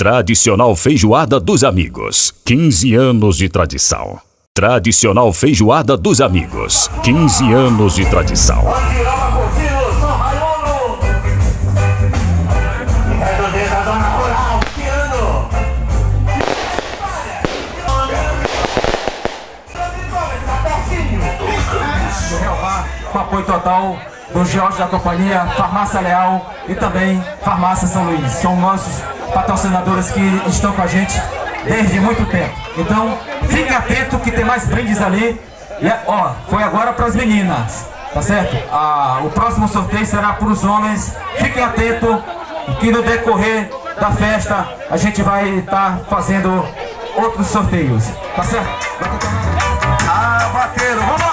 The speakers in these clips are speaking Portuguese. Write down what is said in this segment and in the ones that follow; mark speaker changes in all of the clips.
Speaker 1: Tradicional Feijoada dos Amigos. 15 anos de tradição. Tradicional Feijoada dos Amigos. 15 anos de tradição.
Speaker 2: Com apoio total do Jorge da Companhia, Farmácia Leal e também Farmácia São Luís. São nossos patrocinadores que estão com a gente desde muito tempo. Então, fique atento que tem mais brindes ali. E, ó, foi agora para as meninas, tá certo? Ah, o próximo sorteio será para os homens. Fiquem atentos que no decorrer da festa a gente vai estar tá fazendo outros sorteios, tá certo?
Speaker 3: Ah, bateram, vamos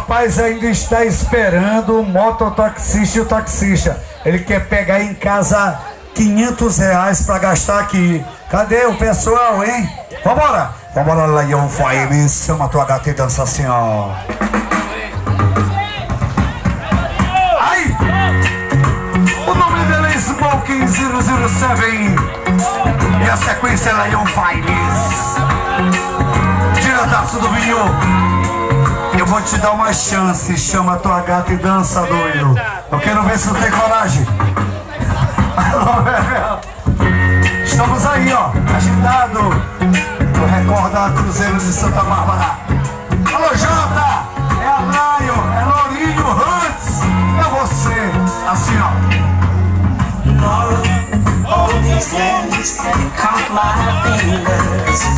Speaker 3: rapaz ainda está esperando o mototaxista e o taxista. Ele quer pegar em casa 500 reais para gastar aqui. Cadê o pessoal, hein? Vambora! Vambora, Leon Fire. Chama tua gata e dança assim, ó. Ai! O nome dele é Smoking 007. E a sequência é Leon Fires. Diretaço do vinil. Vou te dar uma chance. Chama tua gata e dança, doido. Eu quero ver se tu tem coragem. Estamos aí, ó, agitado. No Recorda Cruzeiro de Santa Bárbara. Alô, Jota! É a Lion, é Lourinho Hans. É você. Assim, ó.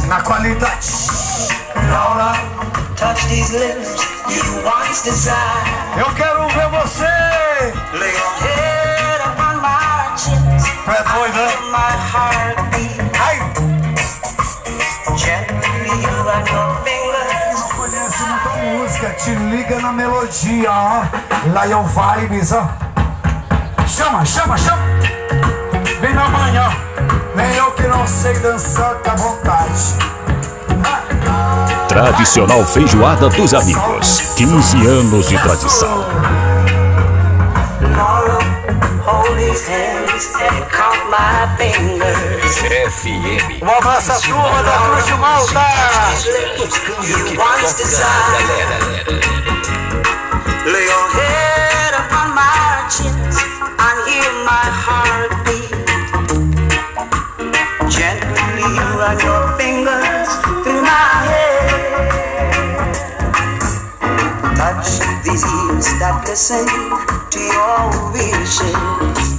Speaker 3: Na qualidade. Laura,
Speaker 4: Touch these lips you once desired.
Speaker 3: eu quero ver você.
Speaker 4: Lay your head upon my chest.
Speaker 3: Tu é doido, né?
Speaker 4: Feel my heartbeat.
Speaker 3: Ai!
Speaker 4: Gently you run your fingers.
Speaker 3: Conhece muita música, te liga na melodia, ó. Lion Vibes, ó. Chama, chama, chama. Vem na manhã, nem eu que não sei dançar, tá à vontade.
Speaker 1: Tradicional Feijoada dos Amigos. 15 anos de tradição.
Speaker 4: his hands and count my fingers.
Speaker 5: FM.
Speaker 3: Um abraço à turma da Cruz de Malta.
Speaker 4: You. Lay your head upon my chest and hear my heartbeat. Gently run your listen to your wishes.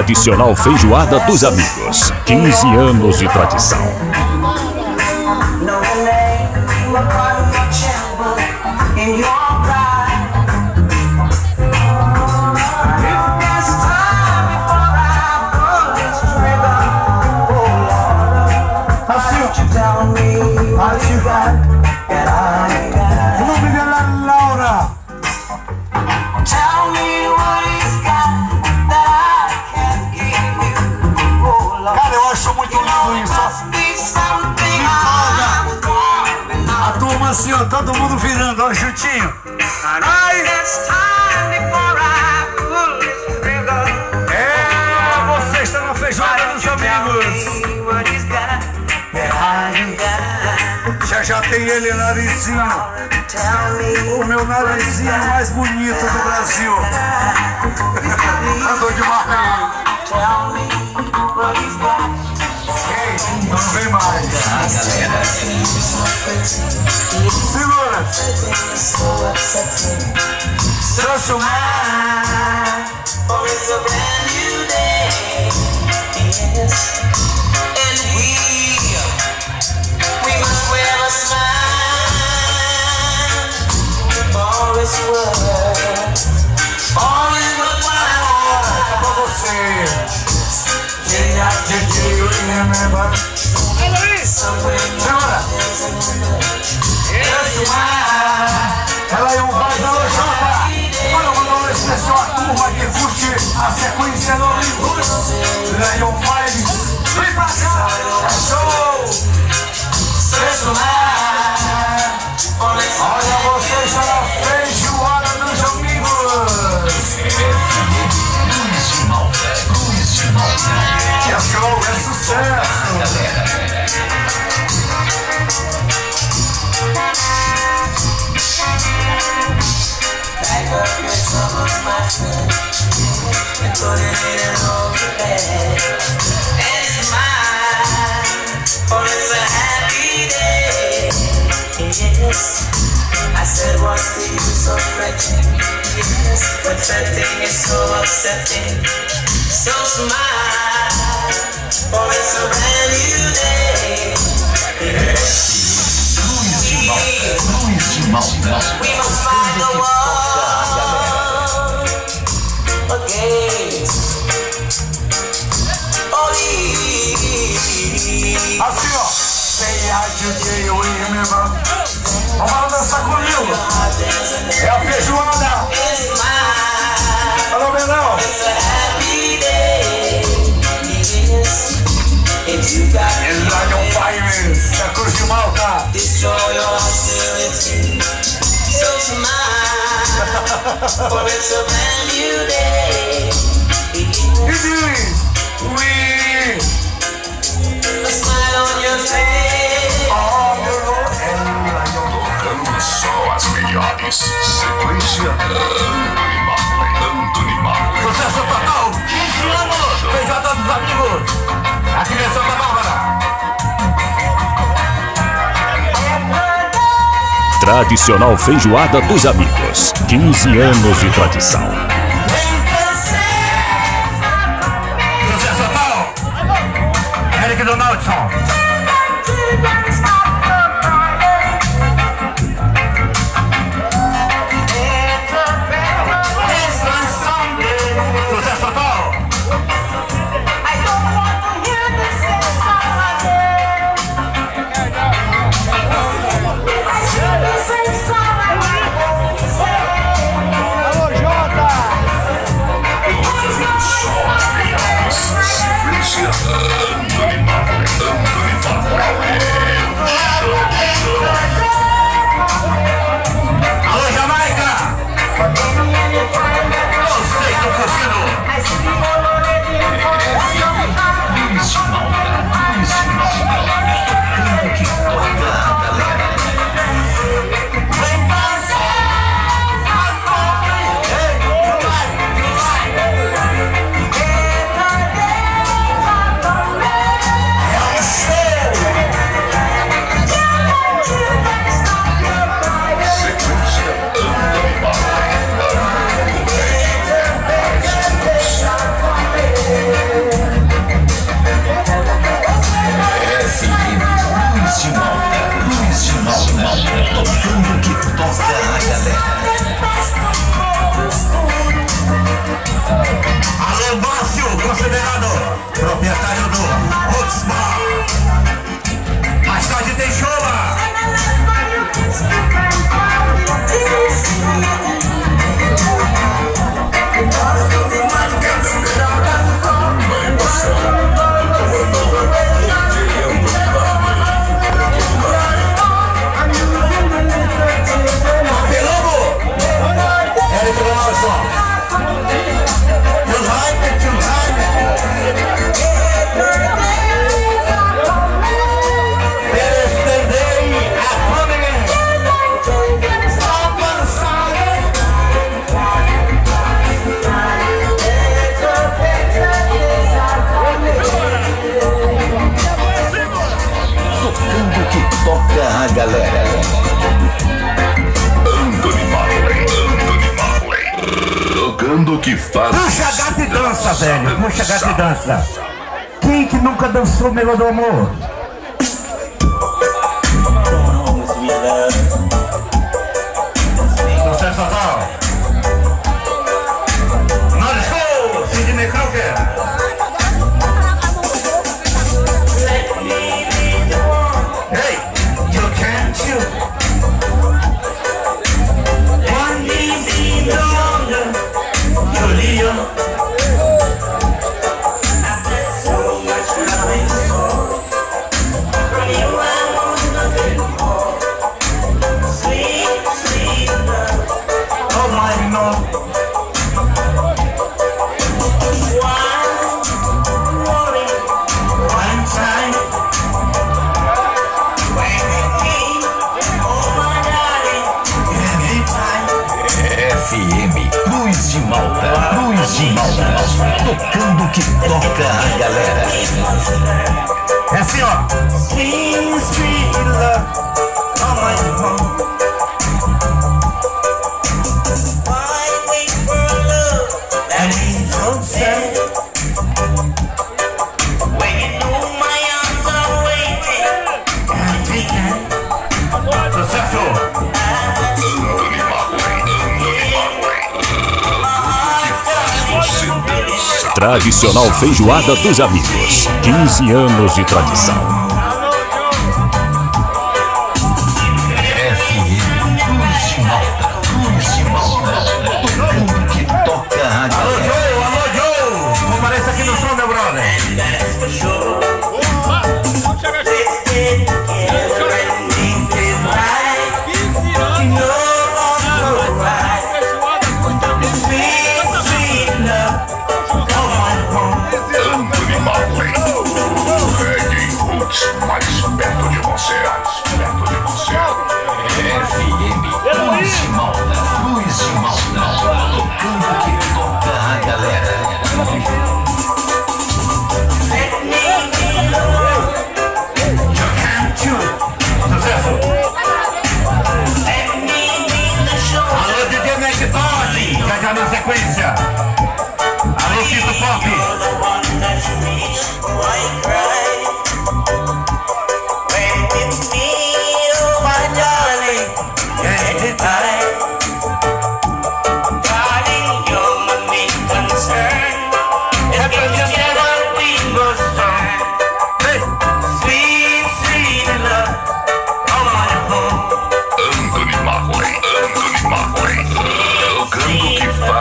Speaker 5: Tradicional Feijoada dos Amigos. 15 anos de tradição.
Speaker 3: Ó, todo mundo virando, ó, juntinho. Ai! É, você está na feijoada dos amigos. Já já tem ele, narizinho. O meu narizinho mais bonito do Brasil. Andou de marca vem mais. Segura. Transformar.
Speaker 4: For it's a brand new day. Yes. And we, we must wear a smile. For worth, all worthwhile.
Speaker 3: Pra você. Ela é um vai da lojota. Olha, mandar um especial à turma que curte a sequência do Olímpus. Lion Fives. Vem pra cá. É show. Transformar.
Speaker 4: For it's a happy day. Yes, I said, what's the use of fretting? Yes, but fretting is so upsetting. So smile, for it's a brand new day. We, we must fight the
Speaker 3: Vamos dançar comigo. É a feijoada. Alô,
Speaker 4: a you got
Speaker 3: É Lion Fires. Da Cruz de Malta.
Speaker 4: a.
Speaker 3: E diz. We.
Speaker 4: A smile on your face.
Speaker 5: Só as melhores. Sequência Anthony Marley. Anthony Marley.
Speaker 3: Sucesso total. 15 anos. Beijo a todos os amigos. Aqui vem Santa Bárbara.
Speaker 4: Tradicional feijoada dos amigos. 15 anos de tradição.
Speaker 6: Donaldson.
Speaker 7: toca a galera.
Speaker 5: Anthony Marley, Anthony Marley, tocando que faz.
Speaker 6: Puxa gato e dança, dança velho. Puxa gato e dança que nunca dançou melhor do Amor?
Speaker 7: que toca a galera.
Speaker 6: É assim, ó.
Speaker 5: Sim.
Speaker 4: tradicional feijoada dos amigos. 15 anos de tradição.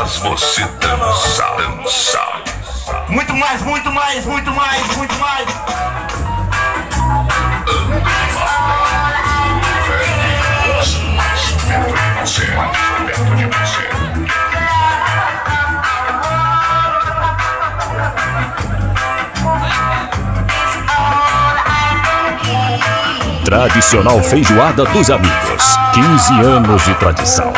Speaker 6: faz
Speaker 5: você dançar, dançar. Muito mais, muito mais,
Speaker 8: muito mais, muito mais. Você, de você.
Speaker 6: Tradicional feijoada dos amigos. 15 anos de tradição.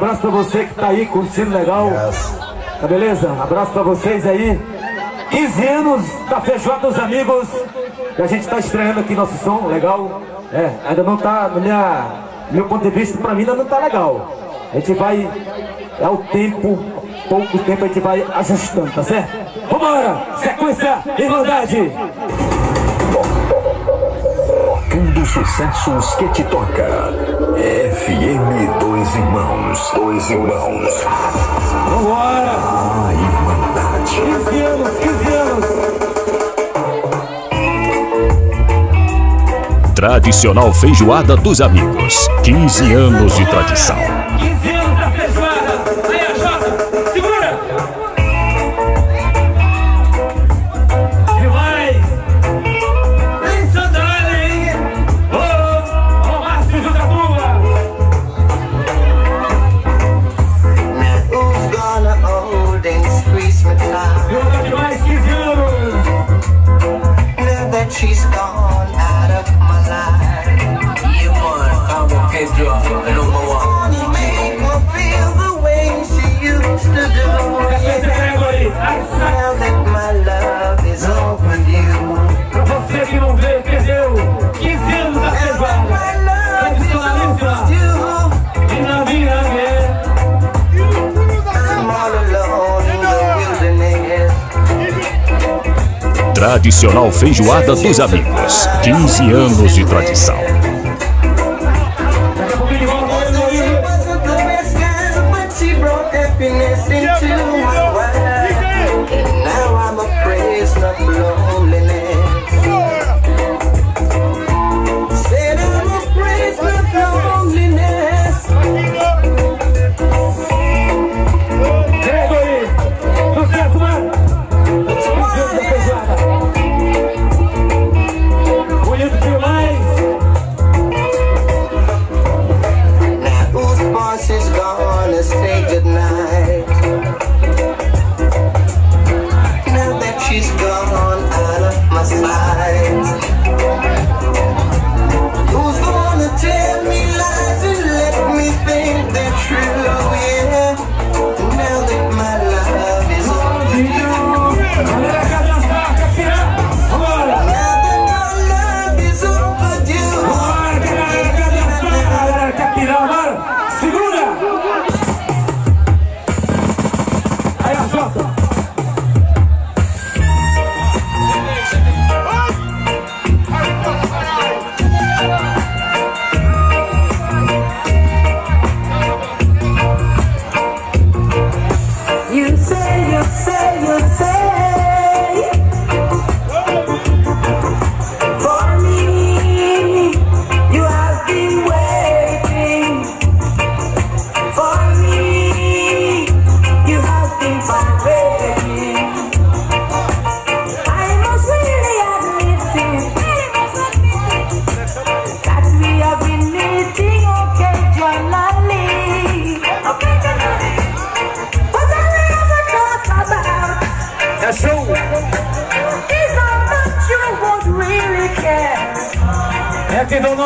Speaker 2: Abraço pra você que tá aí curtindo legal. Tá beleza? Abraço pra vocês aí. 15 anos da Feijoada dos Amigos. E a gente tá estreando aqui nosso som, legal. É, ainda não tá, no minha, meu ponto de vista, pra mim ainda não tá legal. A gente vai, é o tempo, pouco tempo a gente vai ajustando, tá certo? Vambora! Sequência, Irmandade!
Speaker 5: Tocando sucessos que te toca. FM Dois Irmãos. Dois Irmãos.
Speaker 2: Vambora!
Speaker 5: A Irmandade.
Speaker 2: 15 anos, 15 anos!
Speaker 1: Tradicional Feijoada dos Amigos. 15 anos de tradição.
Speaker 4: she's gone out of my life.
Speaker 9: You want, I want Pedro, and
Speaker 4: on my wall. feel the way she used to do.
Speaker 1: Tradicional Feijoada dos Amigos. 15 anos de tradição.
Speaker 2: Segura!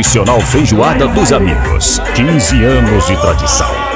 Speaker 2: tradicional
Speaker 4: feijoada dos amigos. 15 anos de tradição.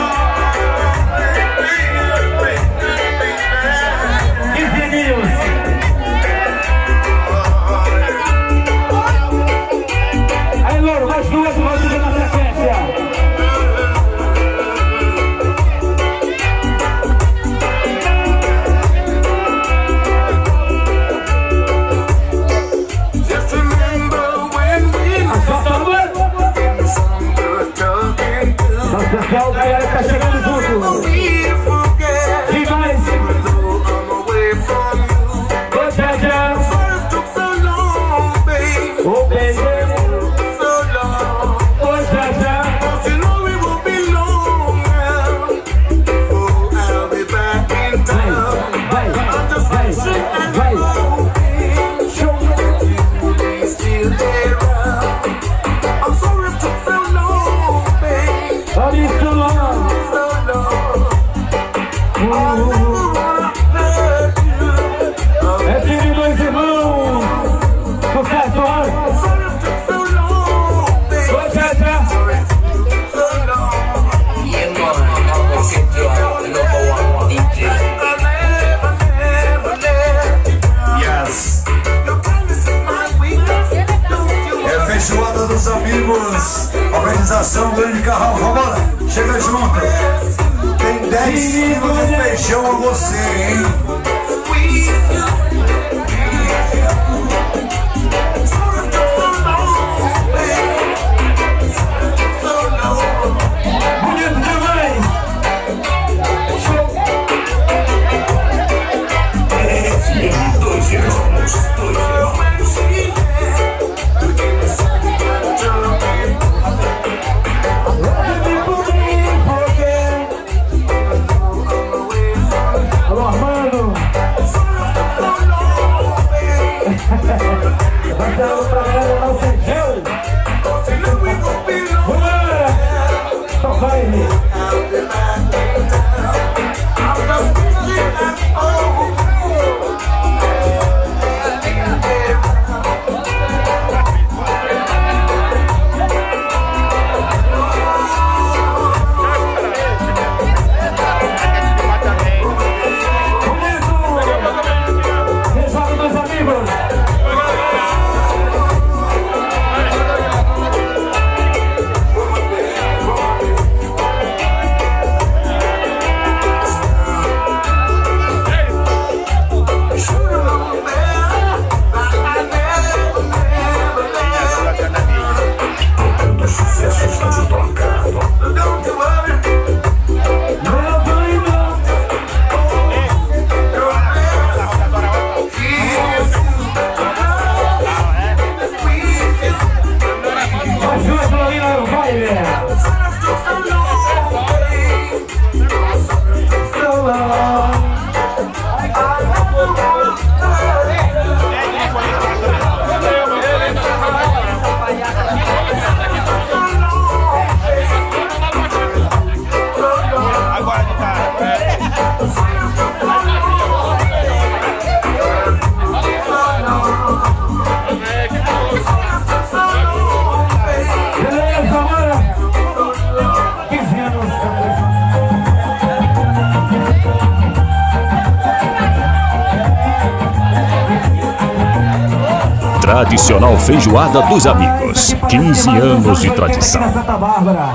Speaker 4: Tradicional Feijoada dos Amigos. 15 anos de tradição.
Speaker 2: Santa Bárbara.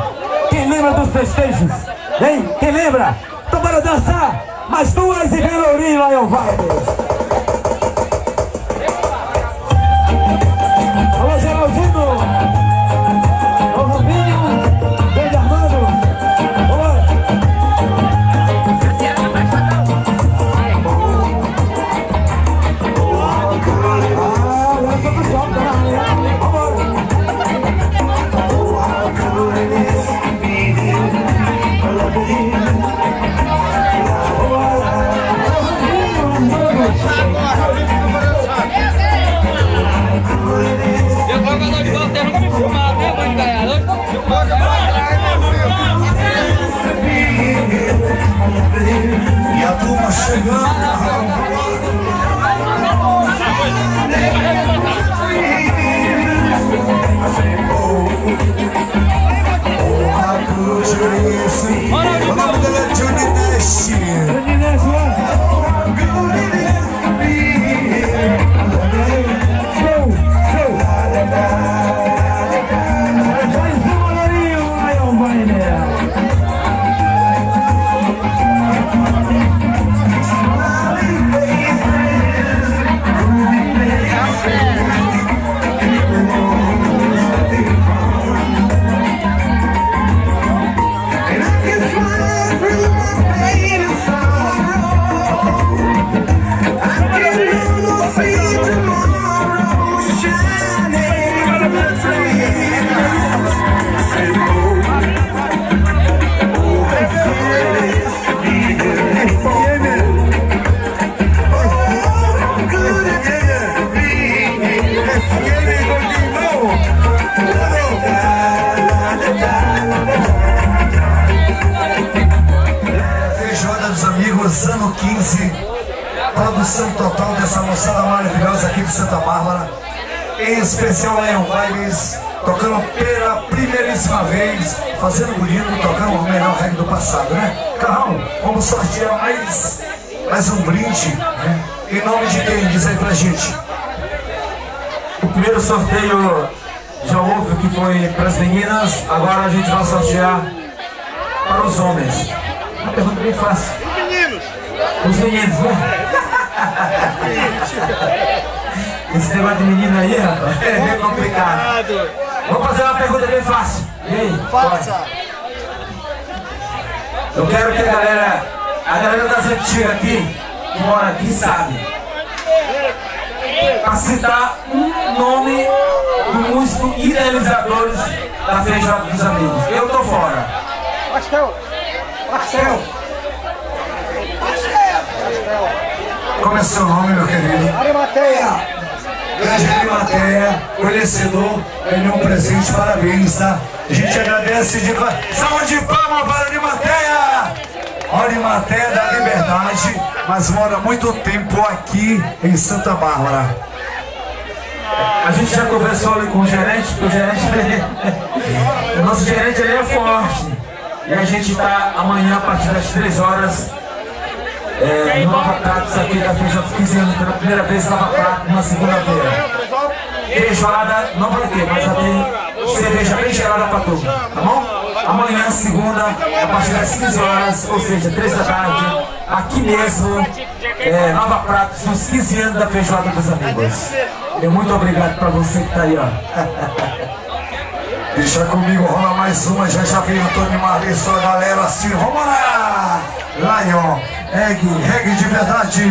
Speaker 2: Quem lembra dos festejos? Hein? Quem lembra? Então bora dançar. Mais duas e vem Lourinho Lion Vibes.
Speaker 3: E a turma chegando. A cruz conhece. O nome dele é Johnny Nash.
Speaker 2: Show,
Speaker 3: moçada maravilhosa aqui de Santa Bárbara. Em especial Lion Vibes, tocando pela primeiríssima vez, fazendo bonito, tocando o melhor reggae do passado, né? Carrão, vamos sortear mais, mais um brinde, né? Em nome de quem? Diz aí pra gente.
Speaker 2: O primeiro sorteio já houve, que foi para as meninas. Agora a gente vai sortear para os homens. Uma pergunta bem fácil. Os meninos. Os meninos, né? Esse negócio de menino aí, rapaz, é bem complicado. Vamos fazer uma pergunta bem fácil. E aí? Faça. Eu quero que a galera, a galera das antigas aqui, que mora aqui, sabe. Pra citar um nome do músico idealizadores da Feijoada dos Amigos. Eu tô fora.
Speaker 10: Pastel! Pastel!
Speaker 3: Como é seu nome, meu querido?
Speaker 10: Arimateia!
Speaker 3: Grande Arimateia, conhecedor, ganhou um presente, parabéns, tá? A gente agradece de Salva de palmas para Arimateia! Arimateia da Liberdade, mas mora muito tempo aqui em Santa Bárbara.
Speaker 2: A gente já conversou ali com o gerente, porque o gerente, o nosso gerente ele é forte. E a gente tá amanhã, a partir das 3 horas, é, aqui da Feijoada dos 15 anos, pela primeira vez Nova Pratos, na segunda-feira. Feijoada não vai ter, mas vai ter cerveja bem gelada pra todos, tá bom? Amanhã, segunda, a partir das 15 horas, ou seja, 3 da tarde, aqui mesmo, é, Nova Pratos, nos 15 anos da Feijoada dos Amigos. E muito obrigado pra você que tá aí, ó.
Speaker 3: Deixa comigo, rola mais uma, já já vem Antônio Marley, sua galera assim, vamos lá! Lion, reggae, reggae de verdade!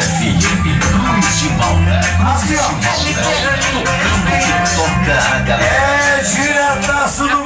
Speaker 7: FM Cruz de Malta.
Speaker 3: Assim, ó!
Speaker 7: Tocando que toca a galera.
Speaker 3: É diretaço do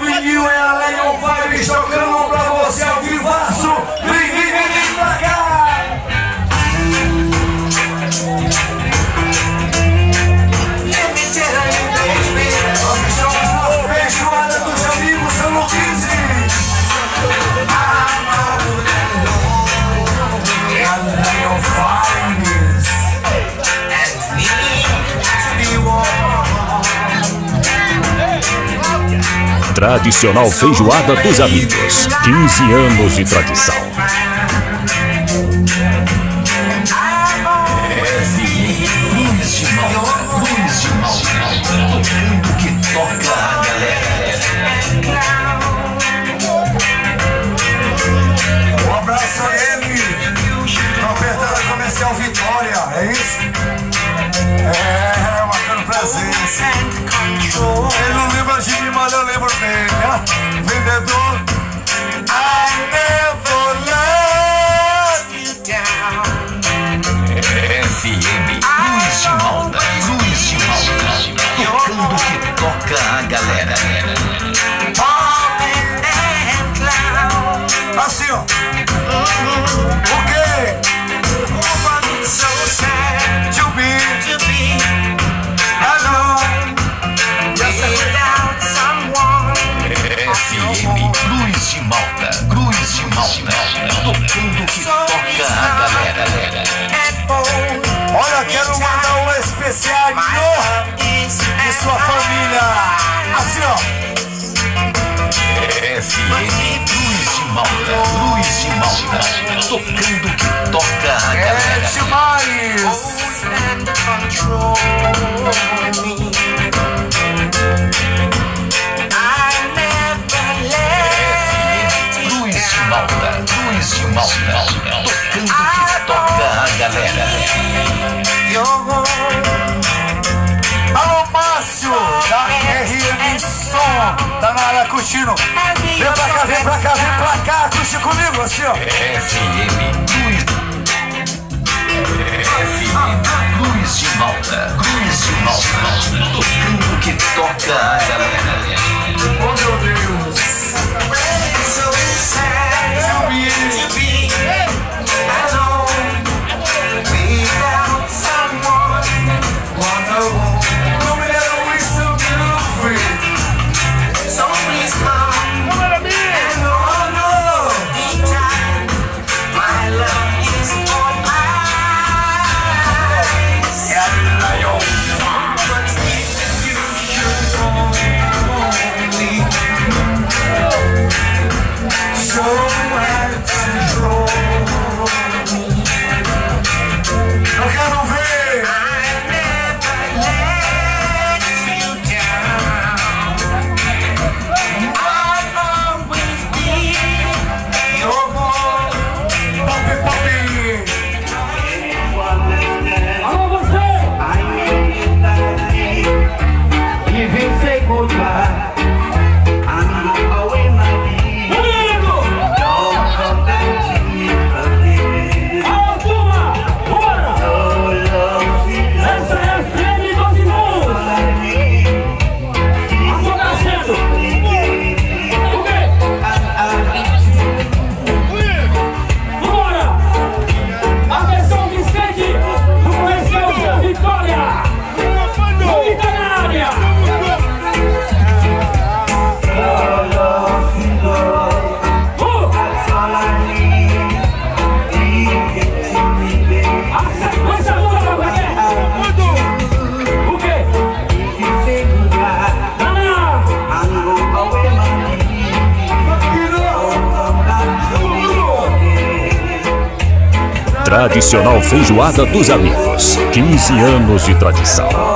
Speaker 4: Tradicional Feijoada dos Amigos. 15 anos de tradição. Luiz de Malta, Luiz de Malta, tocando o que toca a galera.
Speaker 3: É demais!
Speaker 4: Luiz de Malta, Luiz de Malta, tocando o que toca a galera.
Speaker 3: Alô, Márcio, da RM Som, tá na área curtindo vem pra cá, vem pra cá, curte comigo assim, ó.
Speaker 4: FM FM Cruz de Malta, Cruz de Malta, tocando que toca a galera.
Speaker 1: tradicional feijoada dos amigos. 15 anos de tradição.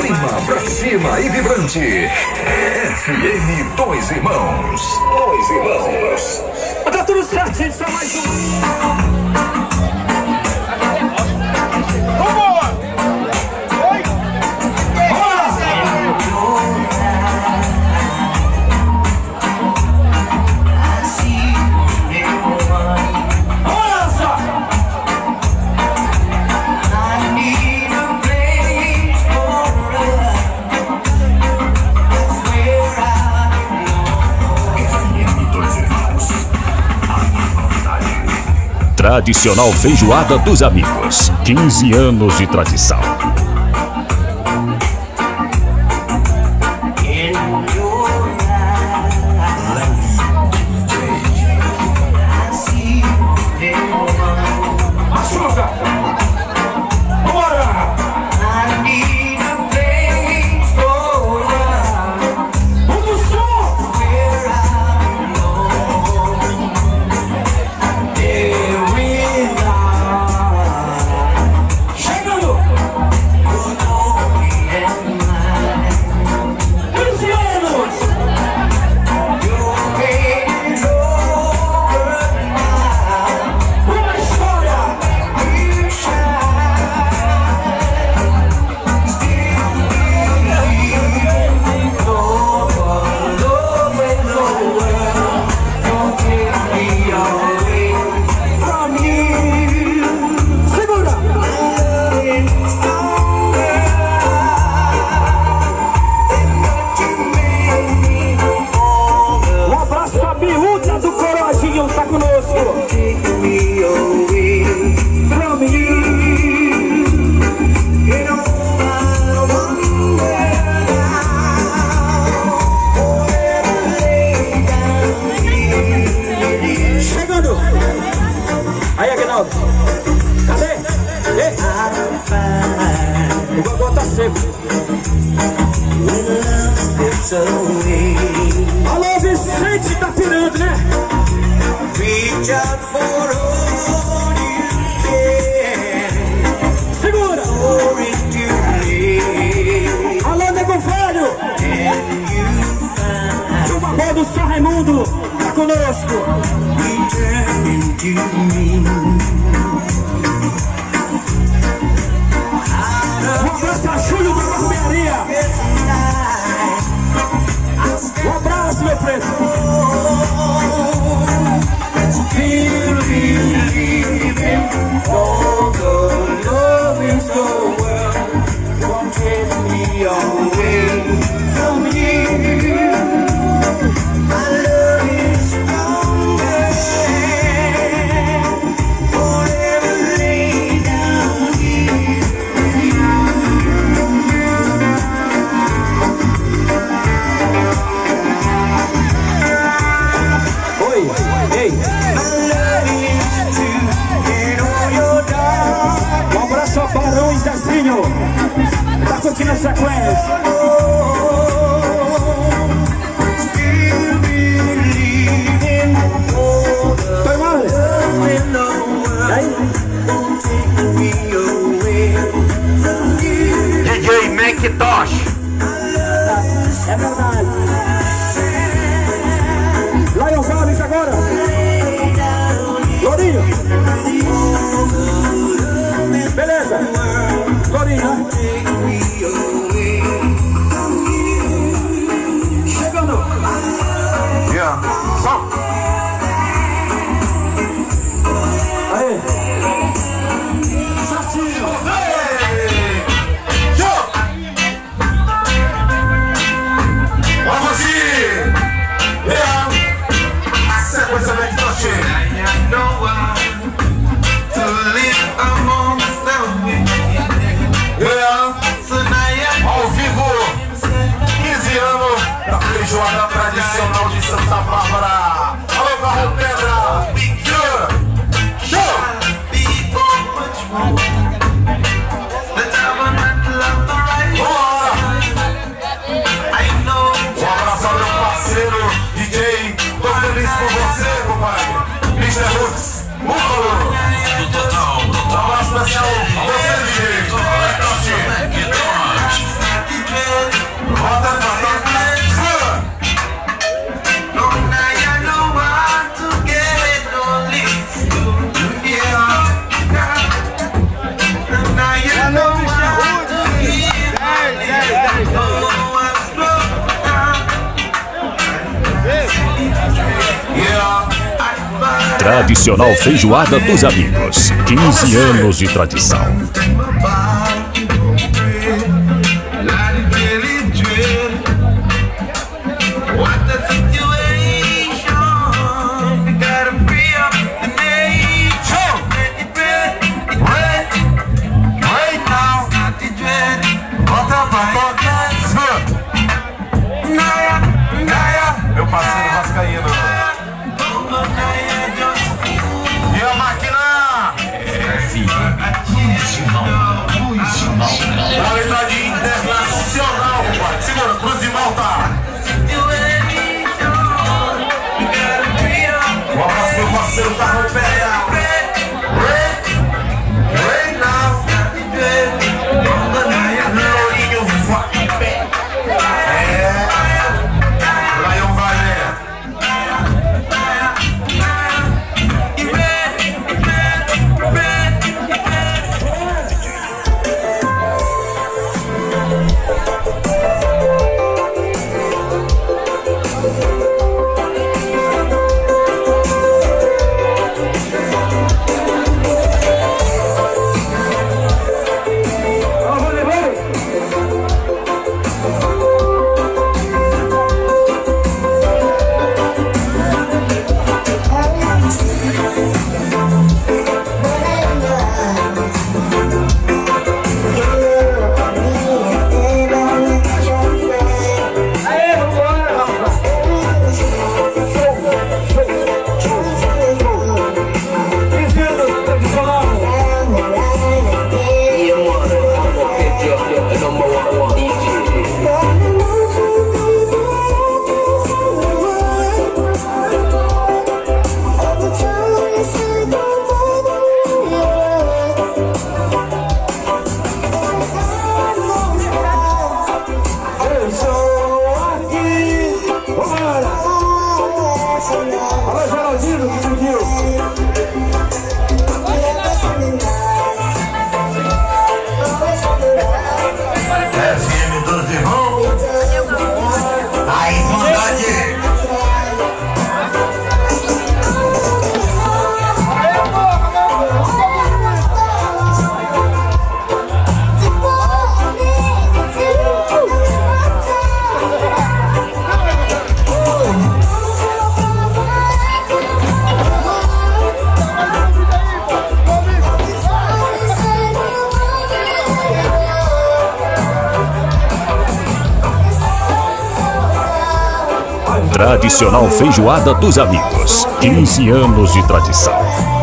Speaker 5: Clima pra cima e vibrante. FM Dois Irmãos. Dois Irmãos.
Speaker 11: Tá tudo certo, gente. Só mais um.
Speaker 4: Tradicional feijoada dos amigos. 15 anos de tradição.
Speaker 11: do São Raimundo tá conosco.
Speaker 4: Um abraço a da Barbearia. Um abraço, meu preto. Don't go. Consequence.
Speaker 6: Tá, Macintosh.
Speaker 4: É verdade. Lion Gomes agora. Glorinho. Beleza. Glorinho. Né?
Speaker 6: Yeah. So. tradicional
Speaker 1: feijoada dos amigos. 15 anos de tradição.
Speaker 6: Meu parceiro Vascaíno.
Speaker 5: tradicional feijoada dos amigos. 15 anos de tradição.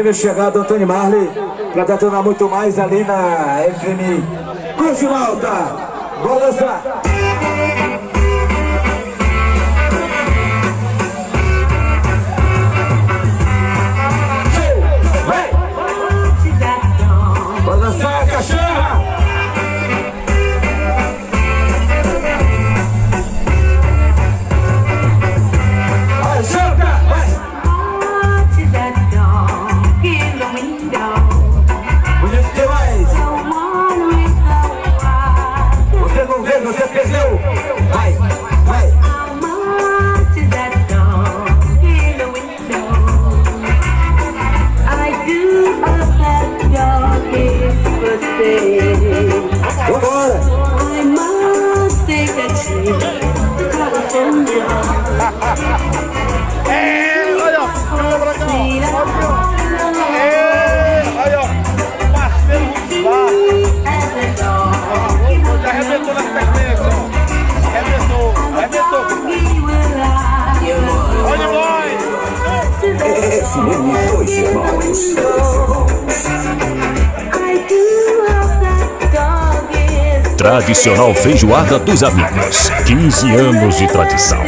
Speaker 11: incrível chegada do Antônio Marley para detonar muito mais ali na FM Cruz Malta. Vamos dançar!
Speaker 5: Tradicional Feijoada dos Amigos. 15 anos de tradição.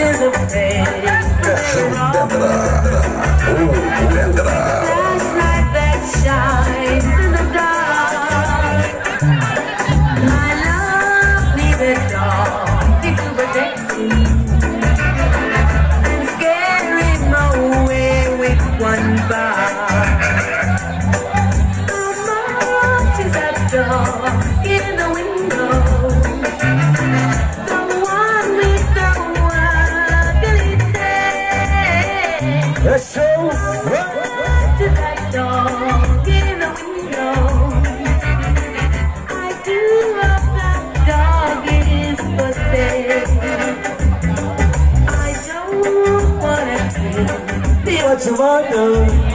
Speaker 2: to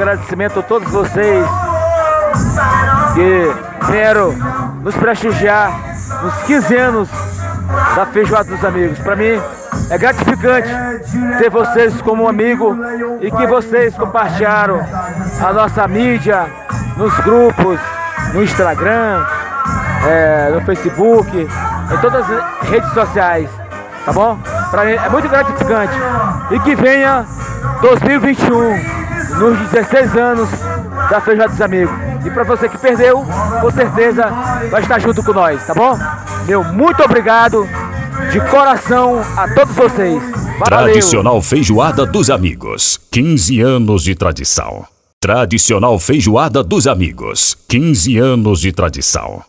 Speaker 2: agradecimento a todos vocês que vieram nos prestigiar nos 15 anos da Feijoada dos Amigos. Para mim é gratificante ter vocês como amigo e que vocês compartilharam a nossa mídia nos grupos, no Instagram, é, no Facebook, em todas as redes sociais, tá bom? Para mim é muito gratificante. E que venha 2021, nos 16 anos da Feijoada dos Amigos. E para você que perdeu, com certeza vai estar junto com nós, tá bom? Meu muito obrigado de coração a todos vocês. Valeu.
Speaker 1: Tradicional Feijoada dos Amigos. 15 anos de tradição. Tradicional Feijoada dos Amigos. 15 anos de tradição.